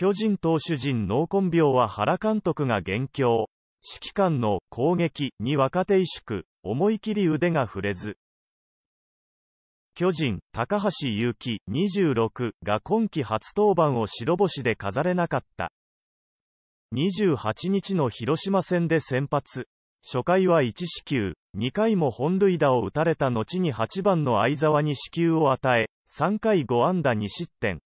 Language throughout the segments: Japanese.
巨人投手陣脳根病は原監督が元凶。指揮官の攻撃に若手萎縮、思い切り腕が触れず。巨人、高橋祐希26が今季初登板を白星で飾れなかった。28日の広島戦で先発。初回は1四球、2回も本塁打を打たれた後に8番の相沢に死球を与え、3回5安打2失点。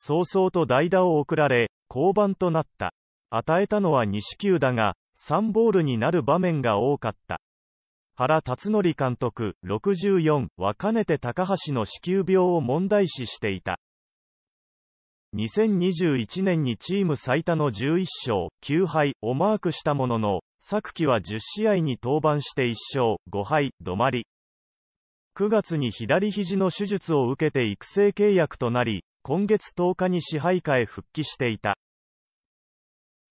早々と代打を送られ、降板となった。与えたのは西球だが、3ボールになる場面が多かった。原辰徳監督64はかねて高橋の子宮病を問題視していた。2021年にチーム最多の11勝9敗をマークしたものの、昨季は10試合に登板して1勝5敗止まり。9月に左肘の手術を受けて育成契約となり、今月10日に支配下へ復帰していた。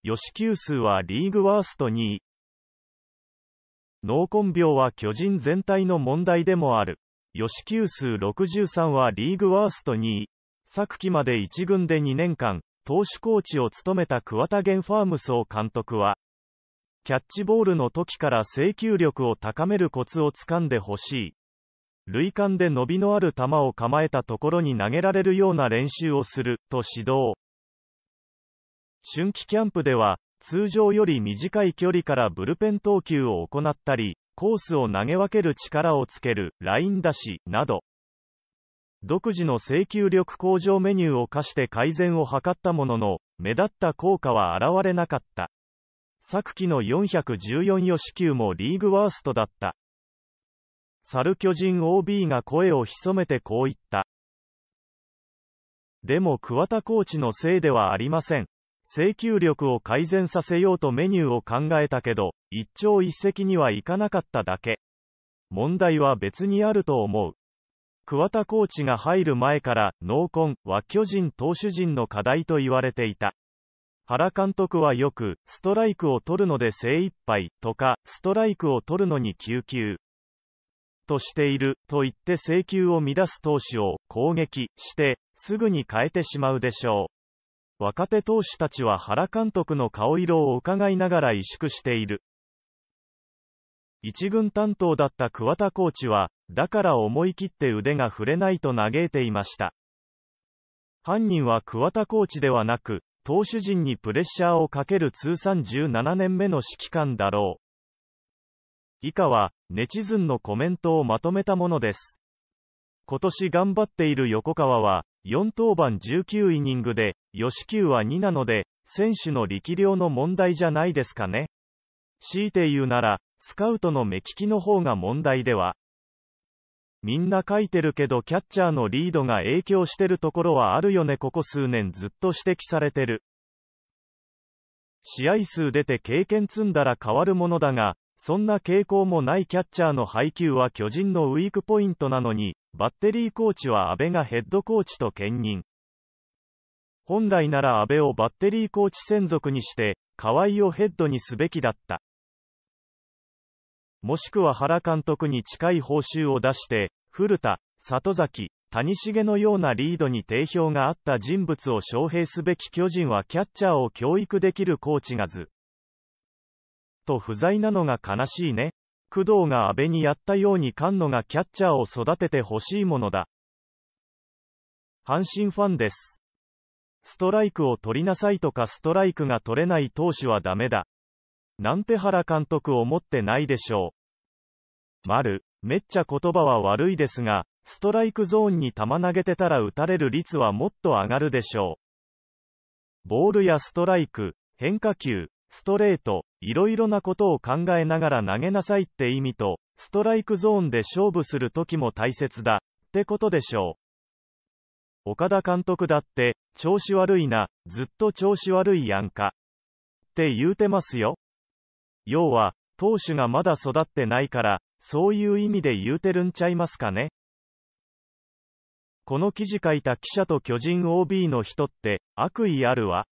吉球数はリーグワースト2位。脳根病は巨人全体の問題でもある。吉球数63はリーグワースト2位。昨季まで1軍で2年間、投手コーチを務めた桑田源ファームスを監督は、キャッチボールの時から制球力を高めるコツをつかんでほしい。塁間で伸びのある球を構えたところに投げられるような練習をする、と指導。春季キャンプでは、通常より短い距離からブルペン投球を行ったり、コースを投げ分ける力をつける、ライン出し、など、独自の制球力向上メニューを課して改善を図ったものの、目立った効果は現れなかった。昨季の414吉球もリーグワーストだった。猿巨人 OB が声を潜めてこう言った。でも桑田コーチのせいではありません。制球力を改善させようとメニューを考えたけど、一朝一夕にはいかなかっただけ。問題は別にあると思う。桑田コーチが入る前から、濃紺は巨人投手陣の課題と言われていた。原監督はよく、ストライクを取るので精一杯、とか、ストライクを取るのに救急、としている、と言って請求を乱す投手を攻撃して、すぐに変えてしまうでしょう。若手投手たちは原監督の顔色を伺いながら萎縮している。一軍担当だった桑田コーチは、だから思い切って腕が触れないと嘆いていました。犯人は桑田コーチではなく、投手陣にプレッシャーをかける通算17年目の指揮官だろう。以下は、ネチズンのコメントをまとめたものです。今年頑張っている横川は、4登板19イニングで、吉球は2なので、選手の力量の問題じゃないですかね。強いて言うなら、スカウトの目利きの方が問題では。みんな書いてるけどキャッチャーのリードが影響してるところはあるよねここ数年ずっと指摘されてる。試合数出て経験積んだら変わるものだが、そんな傾向もないキャッチャーの配球は巨人のウィークポイントなのに、バッテリーコーチは阿部がヘッドコーチと兼任。本来なら阿部をバッテリーコーチ専属にして、河合をヘッドにすべきだった。もしくは原監督に近い報酬を出して、古田、里崎、谷重のようなリードに定評があった人物を招聘すべき巨人はキャッチャーを教育できるコーチがず、と不在なのが悲しいね。工藤が安倍にやったように菅野がキャッチャーを育ててほしいものだ。阪神ファンです。ストライクを取りなさいとかストライクが取れない投手はダメだ。なんて原監督思ってないでしょう。丸、めっちゃ言葉は悪いですが、ストライクゾーンに球投げてたら打たれる率はもっと上がるでしょう。ボールやストライク、変化球、ストレート、いろいろなことを考えながら投げなさいって意味と、ストライクゾーンで勝負する時も大切だ、ってことでしょう。岡田監督だって、調子悪いな、ずっと調子悪いやんか。って言うてますよ。要は、投手がまだ育ってないから、そういう意味で言うてるんちゃいますかね。この記事書いた記者と巨人 OB の人って、悪意あるわ。